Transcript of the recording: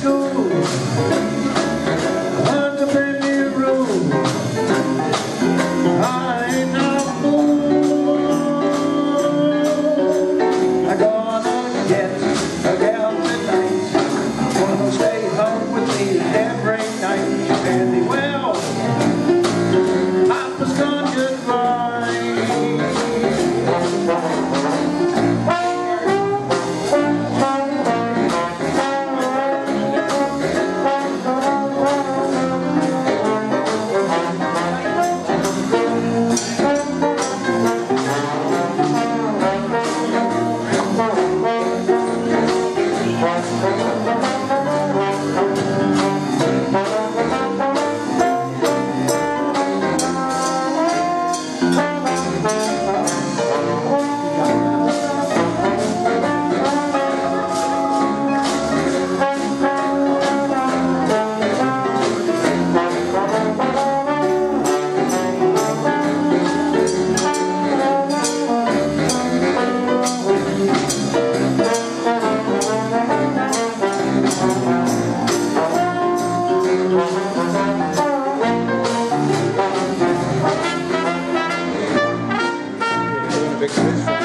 school. fix this.